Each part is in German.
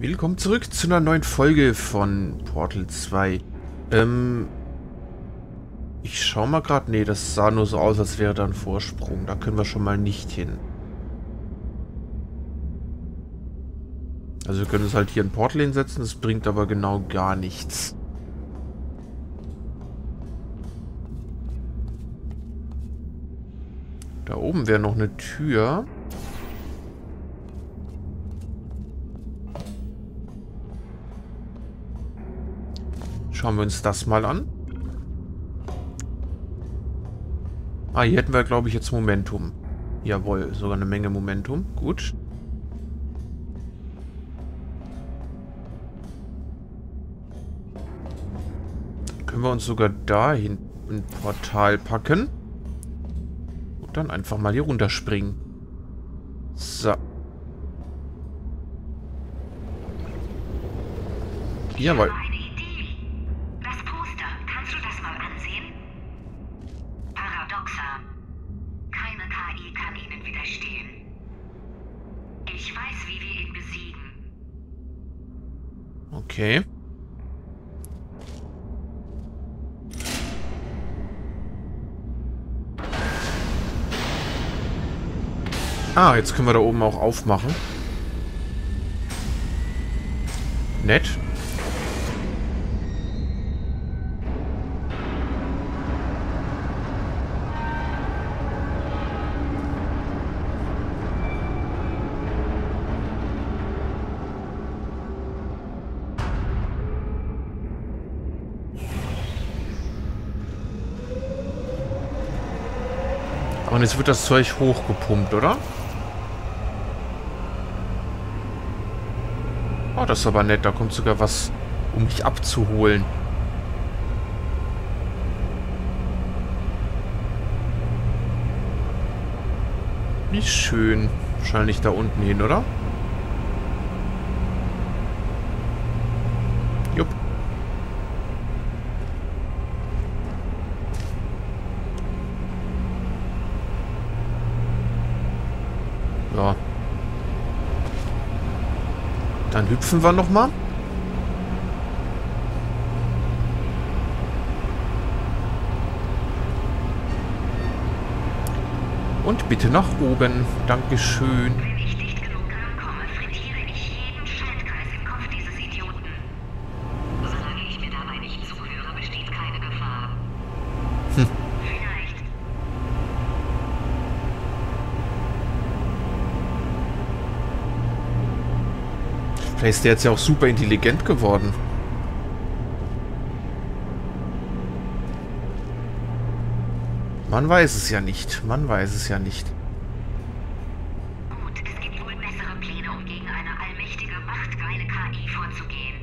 Willkommen zurück zu einer neuen Folge von Portal 2. Ähm, ich schau mal gerade. Nee, das sah nur so aus, als wäre da ein Vorsprung. Da können wir schon mal nicht hin. Also wir können uns halt hier ein Portal hinsetzen, das bringt aber genau gar nichts. Da oben wäre noch eine Tür. Schauen wir uns das mal an. Ah, hier hätten wir, glaube ich, jetzt Momentum. Jawohl, sogar eine Menge Momentum. Gut. Können wir uns sogar da hinten ein Portal packen. Und dann einfach mal hier runterspringen. So. Jawohl. Okay. Ah, jetzt können wir da oben auch aufmachen. Nett. Und jetzt wird das Zeug hochgepumpt, oder? Oh, das ist aber nett. Da kommt sogar was, um mich abzuholen. Wie schön. Wahrscheinlich da unten hin, oder? Dann hüpfen wir nochmal. Und bitte nach oben. Dankeschön. Ist der jetzt ja auch super intelligent geworden. Man weiß es ja nicht. Man weiß es ja nicht. Gut, es gibt wohl bessere Pläne, um gegen eine allmächtige, machtgeile KI vorzugehen.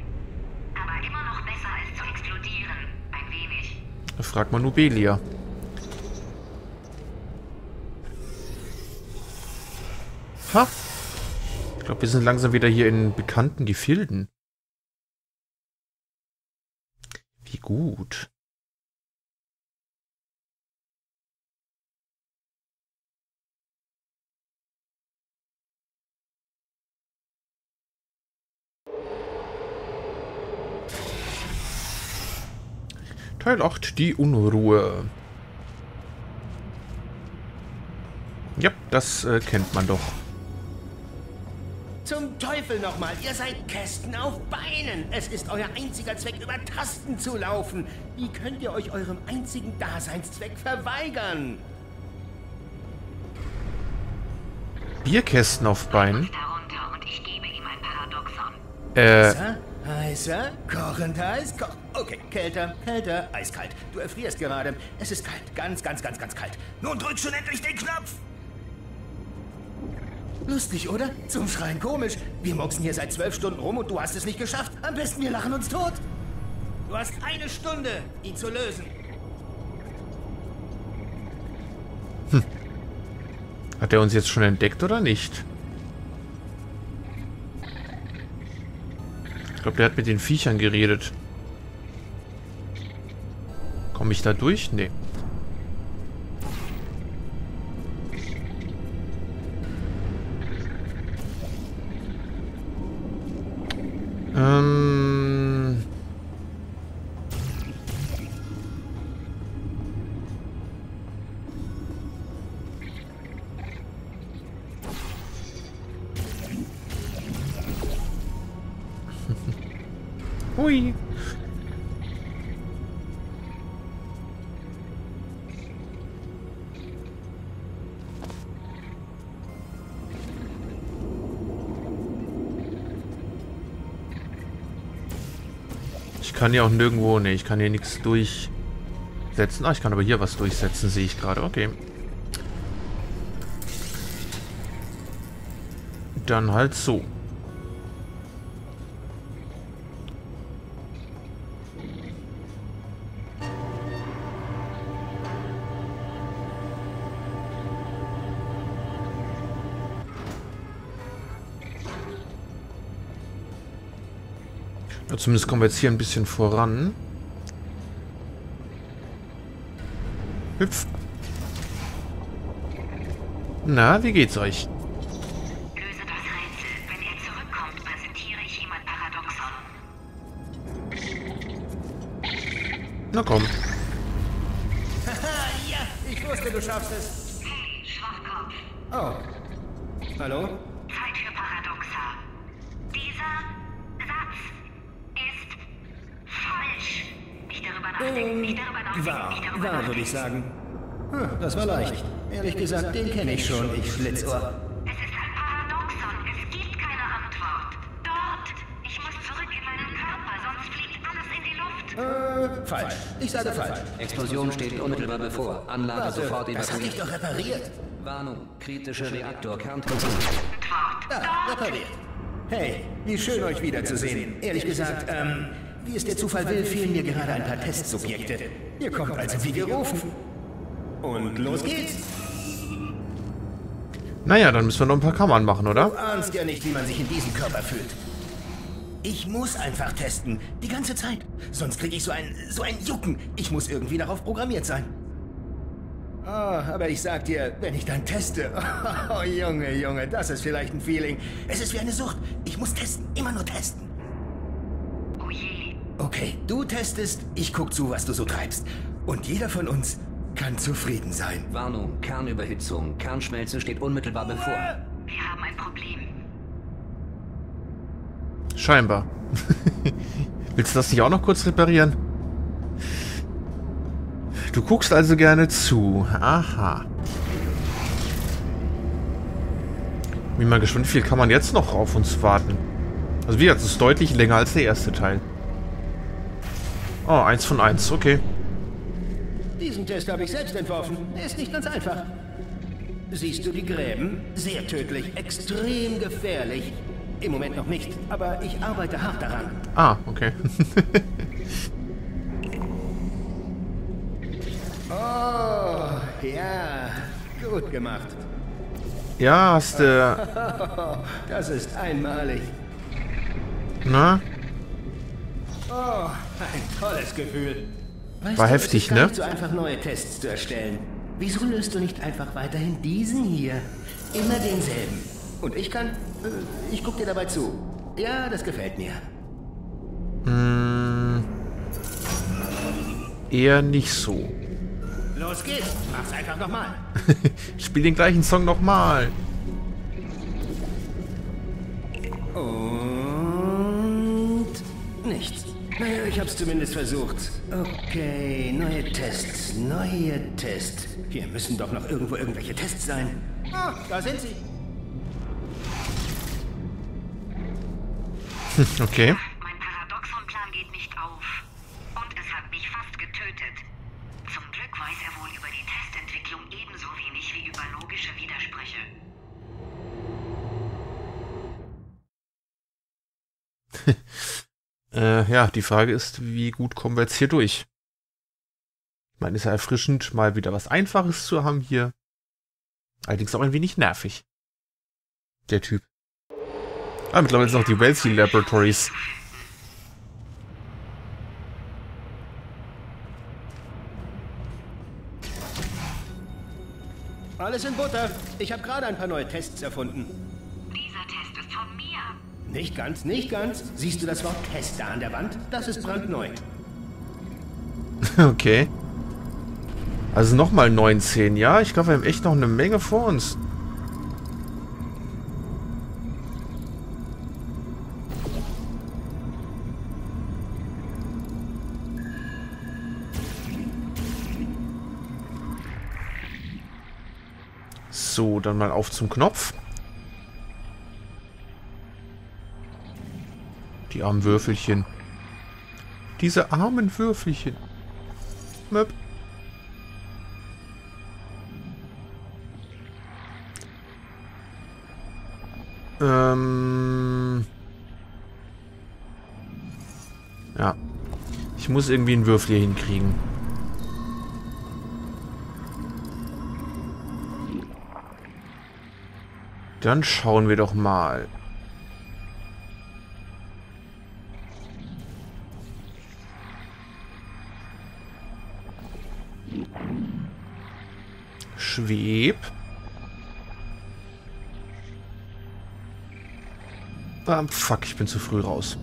Aber immer noch besser als zu explodieren. Ein wenig. Frag mal Nubelia. Ha? Ich glaube, wir sind langsam wieder hier in bekannten Gefilden. Wie gut. Teil 8, die Unruhe. Ja, das äh, kennt man doch. Zum Teufel nochmal, ihr seid Kästen auf Beinen. Es ist euer einziger Zweck, über Tasten zu laufen. Wie könnt ihr euch eurem einzigen Daseinszweck verweigern? Bierkästen auf Beinen? Äh. Heißer? Heißer? Kochend heiß? Ko okay, kälter, kälter, eiskalt. Du erfrierst gerade. Es ist kalt, ganz, ganz, ganz, ganz kalt. Nun drück schon endlich den Knopf! Lustig, oder? Zum Schreien komisch. Wir moxen hier seit zwölf Stunden rum und du hast es nicht geschafft. Am besten wir lachen uns tot. Du hast eine Stunde, ihn zu lösen. Hm. Hat er uns jetzt schon entdeckt oder nicht? Ich glaube, der hat mit den Viechern geredet. Komme ich da durch? Nee. Hui. Ich kann hier auch nirgendwo... Ne, ich kann hier nichts durchsetzen. Ah, ich kann aber hier was durchsetzen, sehe ich gerade. Okay. Dann halt so. Zumindest kommen wir jetzt hier ein bisschen voran. Hüpf. Na, wie geht's euch? Löse das Nicht darüber wahr, würde ich sagen. Hm, das war leicht. Ehrlich gesagt, den kenne ich schon, ich Schlitzohr. Es ist ein Paradoxon. Es gibt keine Antwort. Dort. Ich muss zurück in meinen Körper, sonst fliegt alles in die Luft. Äh, falsch. Ich sage falsch. Explosion steht unmittelbar bevor. Anlage Warte, sofort das hatte ich evakuiert. doch repariert. Warnung, kritischer Reaktor, Kerntemperatur. Da, repariert. Hey, wie schön euch wiederzusehen. Ehrlich gesagt, ähm, wie es der Zufall will, fehlen mir gerade ein paar Testsubjekte. Ihr kommt also wie gerufen. Und los geht's. Naja, dann müssen wir noch ein paar Kammern machen, Du oder? ahnst ja nicht, wie man sich in diesem Körper fühlt. Ich muss einfach testen. Die ganze Zeit. Sonst kriege ich so ein, so ein Jucken. Ich muss irgendwie darauf programmiert sein. Oh, aber ich sag dir, wenn ich dann teste. Oh, Junge, Junge, das ist vielleicht ein Feeling. Es ist wie eine Sucht. Ich muss testen. Immer nur testen. Okay, du testest, ich guck zu, was du so treibst. Und jeder von uns kann zufrieden sein. Warnung, Kernüberhitzung. Kernschmelze steht unmittelbar bevor. Wir haben ein Problem. Scheinbar. Willst du das nicht auch noch kurz reparieren? Du guckst also gerne zu. Aha. Bin mal gespannt, wie viel kann man jetzt noch auf uns warten? Also wie gesagt, es ist deutlich länger als der erste Teil. Oh, eins von eins, okay. Diesen Test habe ich selbst entworfen. Er ist nicht ganz einfach. Siehst du die Gräben? Sehr tödlich, extrem gefährlich. Im Moment noch nicht, aber ich arbeite hart daran. Ah, okay. Oh, ja, gut gemacht. ja, hast du... Das ist einmalig. Na? Oh, ein tolles Gefühl. Weißt War du, heftig, ne? nicht so einfach, neue Tests zu erstellen. Wieso löst du nicht einfach weiterhin diesen hier? Immer denselben. Und ich kann... Äh, ich guck dir dabei zu. Ja, das gefällt mir. Eher nicht so. Los geht's. Mach's einfach nochmal. Spiel den gleichen Song nochmal. Und... Naja, ich hab's zumindest versucht. Okay, neue Tests, neue Tests. Hier müssen doch noch irgendwo irgendwelche Tests sein. Ah, da sind sie. Okay. Ja, die Frage ist, wie gut kommen wir jetzt hier durch? Ich meine, ist ja erfrischend, mal wieder was Einfaches zu haben hier. Allerdings auch ein wenig nervig. Der Typ. Ah, mittlerweile sind auch die Wellesley Laboratories. Alles in Butter. Ich habe gerade ein paar neue Tests erfunden. Nicht ganz, nicht ganz. Siehst du das Wort Test da an der Wand? Das ist brandneu. okay. Also nochmal 19. Ja, ich glaube, wir haben echt noch eine Menge vor uns. So, dann mal auf zum Knopf. Die armen Würfelchen. Diese armen Würfelchen. Möp. Ähm. Ja. Ich muss irgendwie einen Würfel hier hinkriegen. Dann schauen wir doch mal. Schweb. Ah, fuck, ich bin zu früh raus.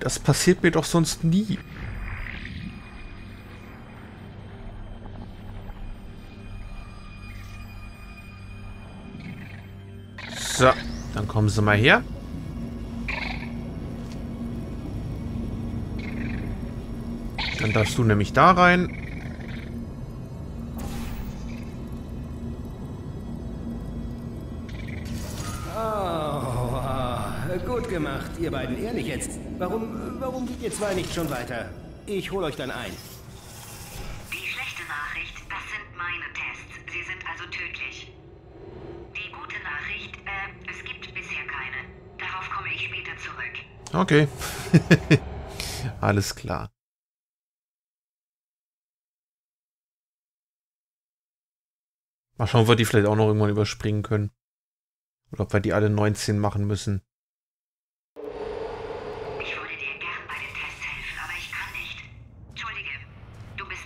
Das passiert mir doch sonst nie. So, dann kommen Sie mal her. Dann darfst du nämlich da rein. Oh, gut gemacht, ihr beiden. Ehrlich jetzt. Warum, warum geht ihr zwei nicht schon weiter? Ich hol euch dann ein. Die schlechte Nachricht, das sind meine Tests. Sie sind also tödlich. Die gute Nachricht, äh, es gibt bisher keine. Darauf komme ich später zurück. Okay. Alles klar. Mal schauen, ob wir die vielleicht auch noch irgendwann überspringen können. Oder ob wir die alle 19 machen müssen. Ich würde dir gern bei den Tests helfen, aber ich kann nicht. Entschuldige, du bist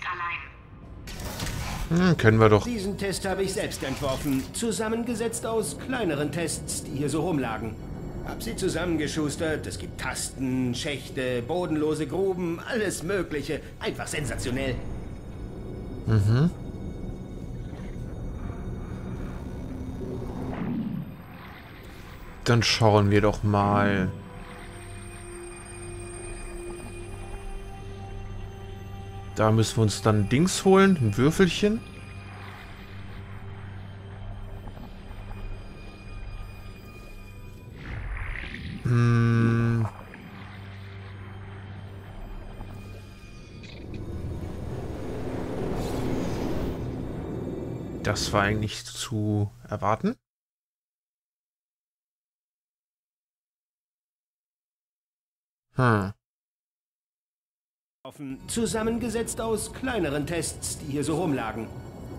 allein. Hm, können wir doch. Diesen Test habe ich selbst entworfen, zusammengesetzt aus kleineren Tests, die hier so rumlagen. Hab sie zusammengeschustert, es gibt Tasten, Schächte, bodenlose Gruben, alles mögliche. Einfach sensationell. Mhm. Dann schauen wir doch mal. Da müssen wir uns dann Dings holen, ein Würfelchen. Hm. Das war eigentlich zu erwarten. Hm. Zusammengesetzt aus kleineren Tests, die hier so rumlagen.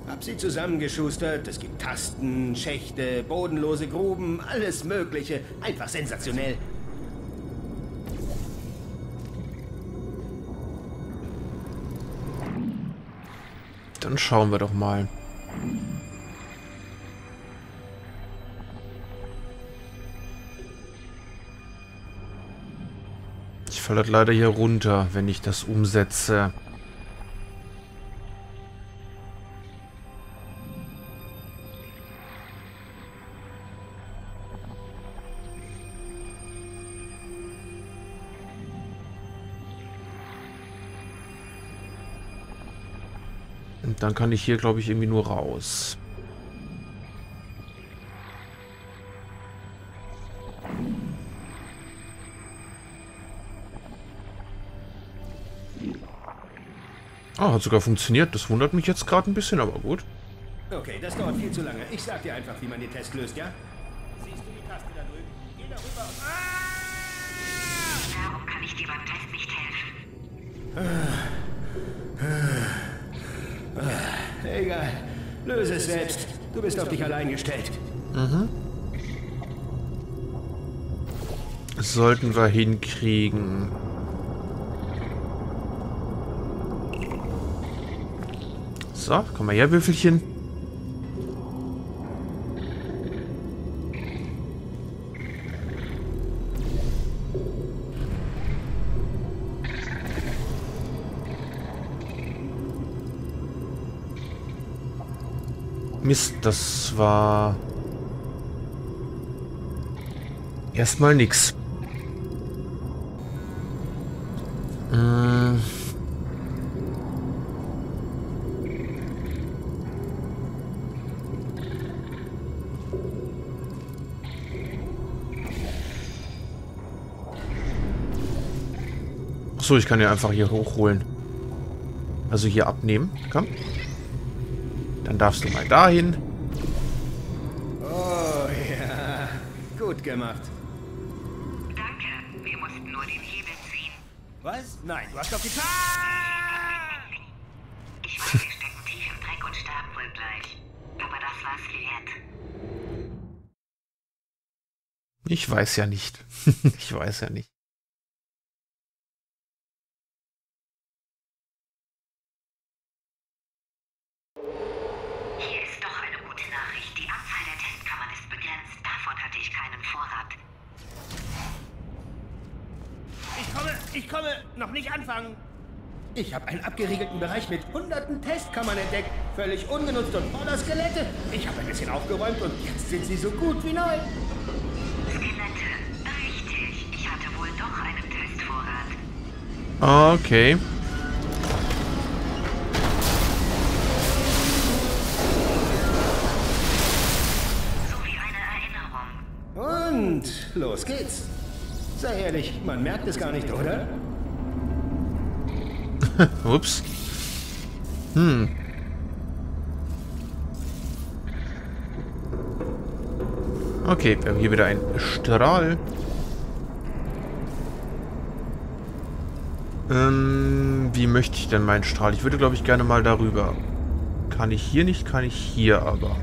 Hab sie zusammengeschustert, es gibt Tasten, Schächte, bodenlose Gruben, alles mögliche. Einfach sensationell. Dann schauen wir doch mal. Halt leider hier runter, wenn ich das umsetze. Und dann kann ich hier, glaube ich, irgendwie nur raus. Ah, hat sogar funktioniert. Das wundert mich jetzt gerade ein bisschen, aber gut. Okay, das dauert viel zu lange. Ich sag dir einfach, wie man den Test löst, ja? Siehst du die Taste da drüben? Geh darüber und... Warum kann ich dir beim Test nicht helfen? Egal. Löse es selbst. Du bist auf dich allein gestellt. Das sollten wir hinkriegen. So, komm mal her, Würfelchen. Mist, das war... Erstmal nix. Achso, ich kann ja einfach hier hochholen. Also hier abnehmen. Komm. Dann darfst du mal dahin. Oh ja, gut gemacht. Danke, wir mussten nur den Hebel ziehen. Was? Nein, du hast doch die... Ich weiß, wir stecken tief im Dreck und sterben wohl gleich. Aber das war's wert. Ich weiß ja nicht. ich weiß ja nicht. Hatte ich keinen Vorrat. Ich komme, ich komme, noch nicht anfangen. Ich habe einen abgeriegelten Bereich mit hunderten Testkammern entdeckt. Völlig ungenutzt und voller Skelette. Ich habe ein bisschen aufgeräumt und jetzt sind sie so gut wie neu. Skelette. Richtig. Ich hatte wohl doch einen Testvorrat. Okay. Los geht's. Sei ehrlich, man merkt es gar nicht, oder? Ups. Hm. Okay, wir haben hier wieder ein Strahl. Ähm, wie möchte ich denn meinen Strahl? Ich würde, glaube ich, gerne mal darüber. Kann ich hier nicht, kann ich hier aber.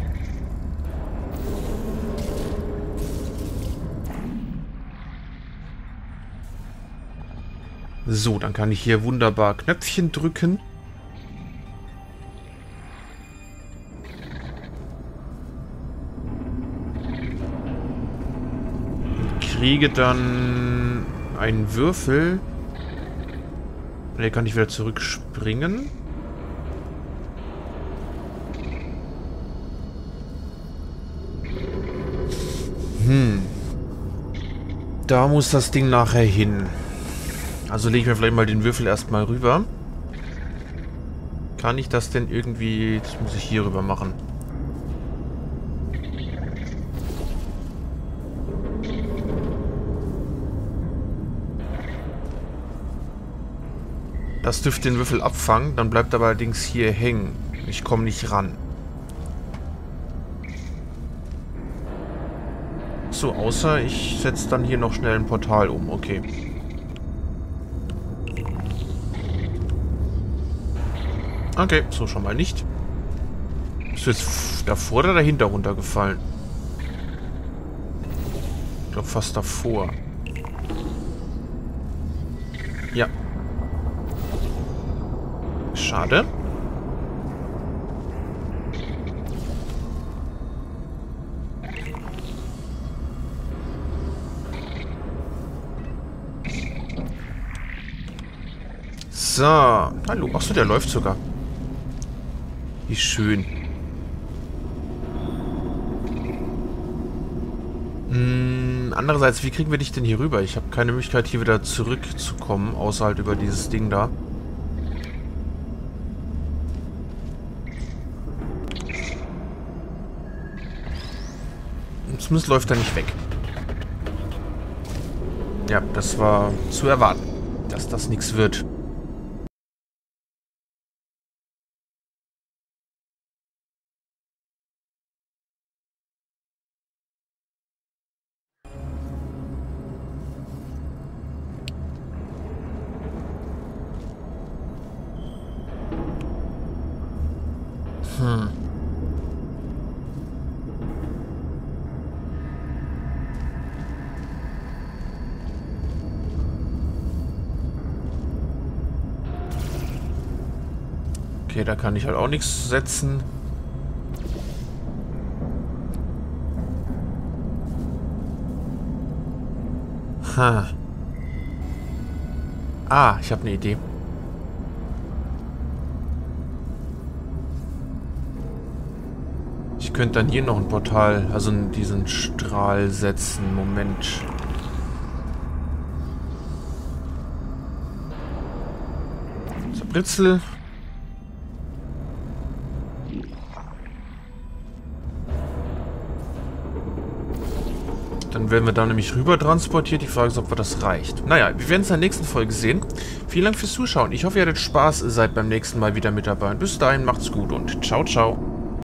So, dann kann ich hier wunderbar Knöpfchen drücken. Und kriege dann einen Würfel. Ne, kann ich wieder zurückspringen. Hm. Da muss das Ding nachher hin. Also lege ich mir vielleicht mal den Würfel erstmal rüber. Kann ich das denn irgendwie... Das muss ich hier rüber machen. Das dürfte den Würfel abfangen, dann bleibt aber allerdings hier hängen. Ich komme nicht ran. So, außer ich setze dann hier noch schnell ein Portal um. Okay. Okay, so schon mal nicht. Ist du jetzt davor oder dahinter runtergefallen? Ich glaube fast davor. Ja. Schade. So. Hallo. Achso, der läuft sogar. Wie schön. Hm, andererseits, wie kriegen wir dich denn hier rüber? Ich habe keine Möglichkeit, hier wieder zurückzukommen, außer halt über dieses Ding da. Zumindest läuft er nicht weg. Ja, das war zu erwarten, dass das nichts wird. Okay, da kann ich halt auch nichts setzen. Ha. Ah, ich habe eine Idee. Ich könnte dann hier noch ein Portal, also diesen Strahl setzen. Moment. So, Dann werden wir da nämlich rüber transportiert. Die Frage ist, ob wir das reicht. Naja, wir werden es in der nächsten Folge sehen. Vielen Dank fürs Zuschauen. Ich hoffe, ihr hattet Spaß, seid beim nächsten Mal wieder mit dabei. Und bis dahin, macht's gut und ciao, ciao.